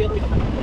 Pedro.